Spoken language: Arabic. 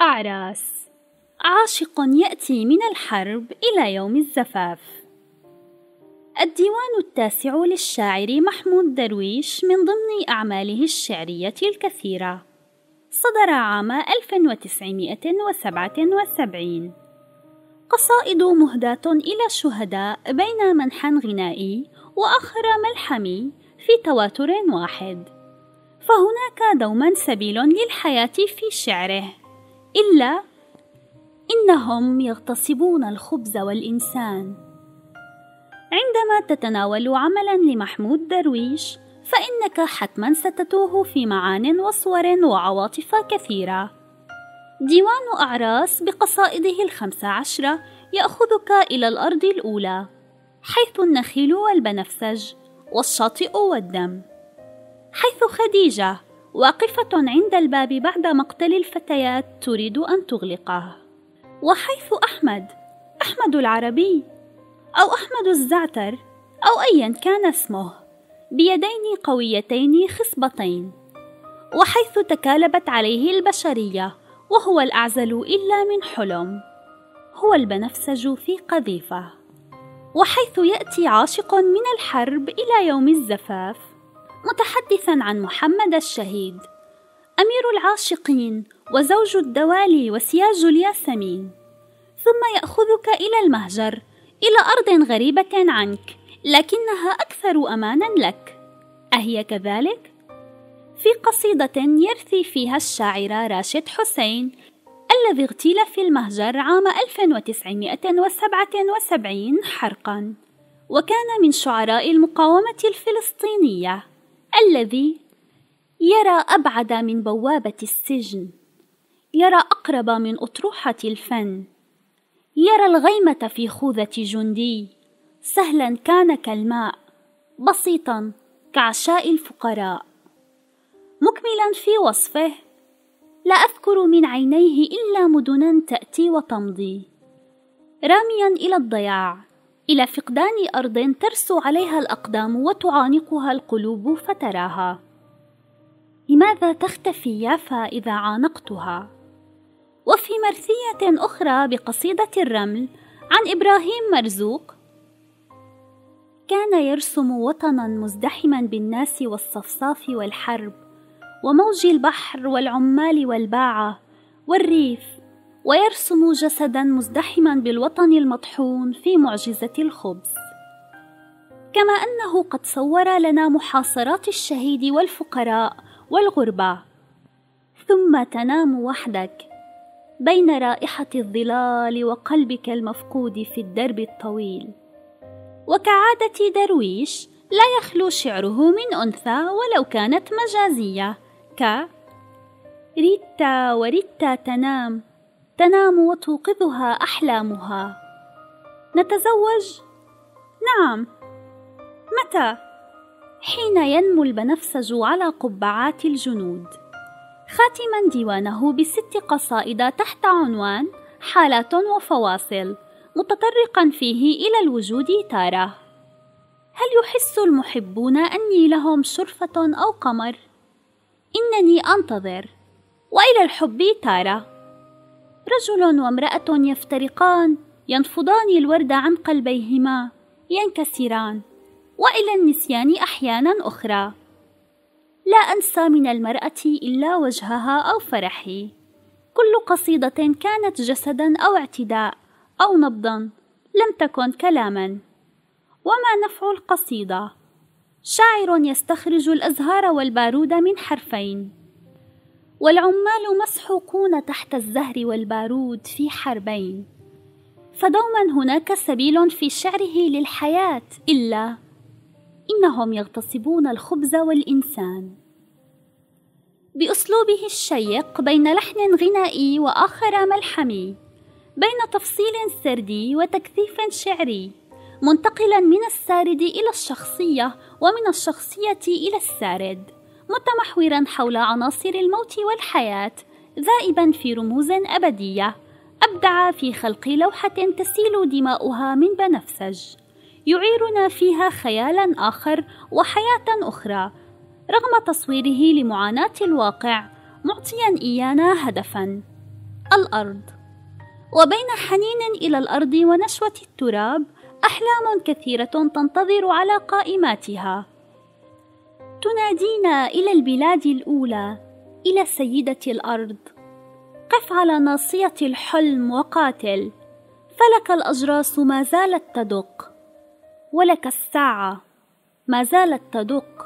أعراس. عاشق يأتي من الحرب إلى يوم الزفاف. الديوان التاسع للشاعر محمود درويش من ضمن أعماله الشعرية الكثيرة. صدر عام 1977 قصائد مهداة إلى الشهداء بين منحى غنائي وآخر ملحمي في تواتر واحد. فهناك دوما سبيل للحياة في شعره. إلا إنهم يغتصبون الخبز والإنسان. عندما تتناول عملا لمحمود درويش فإنك حتما ستتوه في معان وصور وعواطف كثيرة. ديوان أعراس بقصائده الخمسة عشرة يأخذك إلى الأرض الأولى حيث النخيل والبنفسج والشاطئ والدم حيث خديجة واقفة عند الباب بعد مقتل الفتيات تريد أن تغلقه. وحيث أحمد أحمد العربي أو أحمد الزعتر أو أيا كان اسمه بيدين قويتين خصبتين. وحيث تكالبت عليه البشرية وهو الأعزل إلا من حلم. هو البنفسج في قذيفة. وحيث يأتي عاشق من الحرب إلى يوم الزفاف متحدثا عن محمد الشهيد أمير العاشقين وزوج الدوالي وسياج الياسمين. ثم يأخذك إلى المهجر إلى أرض غريبة عنك لكنها أكثر أمانا لك. أهي كذلك؟ في قصيدة يرثي فيها الشاعر راشد حسين الذي اغتيل في المهجر عام 1977 حرقا وكان من شعراء المقاومة الفلسطينية. الذي يرى أبعد من بوابة السجن يرى أقرب من أطروحة الفن يرى الغيمة في خوذة جندي سهلا كان كالماء بسيطا كعشاء الفقراء. مكملا في وصفه لا أذكر من عينيه إلا مدنا تأتي وتمضي. راميا إلى الضياع. إلى فقدان أرض ترسو عليها الأقدام وتعانقها القلوب فتراها لماذا تختفي يافا إذا عانقتها؟ وفي مرثية أخرى بقصيدة الرمل عن إبراهيم مرزوق كان يرسم وطنا مزدحما بالناس والصفصاف والحرب وموج البحر والعمال والباعة والريف ويرسم جسدا مزدحما بالوطن المطحون في معجزة الخبز. كما أنه قد صور لنا محاصرات الشهيد والفقراء والغربة ثم تنام وحدك بين رائحة الظلال وقلبك المفقود في الدرب الطويل. وكعادة درويش لا يخلو شعره من أنثى ولو كانت مجازية. ك. ريتا وريتا تنام. تنام وتوقظها أحلامها. نتزوج؟ نعم. متى؟ حين ينمو البنفسج على قبعات الجنود. خاتما ديوانه بست قصائد تحت عنوان حالات وفواصل متطرقا فيه إلى الوجود تارة. هل يحس المحبون أني لهم شرفة أو قمر؟ إنني أنتظر. وإلى الحب تارة. رجل وامرأة يفترقان ينفضان الورد عن قلبيهما ينكسران وإلى النسيان أحيانا أخرى. لا أنسى من المرأة إلا وجهها أو فرحي كل قصيدة كانت جسدا أو اعتداء أو نبضا لم تكن كلاما. وما نفع القصيدة؟ شاعر يستخرج الأزهار والبارود من حرفين. والعمال مسحوقون تحت الزهر والبارود في حربين. فدوما هناك سبيل في شعره للحياة إلا إنهم يغتصبون الخبز والإنسان. بأسلوبه الشيق بين لحن غنائي وآخر ملحمي بين تفصيل سردي وتكثيف شعري منتقلا من السارد إلى الشخصية ومن الشخصية إلى السارد. متمحورا حول عناصر الموت والحياة ذائبا في رموز أبدية. أبدع في خلق لوحة تسيل دماؤها من بنفسج. يعيرنا فيها خيالا آخر وحياة أخرى. رغم تصويره لمعاناة الواقع معطيا إيانا هدفا. الأرض. وبين حنين إلى الأرض ونشوة التراب أحلام كثيرة تنتظر على قائماتها. تنادينا إلى البلاد الأولى إلى سيدة الأرض. قف على ناصية الحلم وقاتل فلك الأجراس ما زالت تدق. ولك الساعة ما زالت تدق.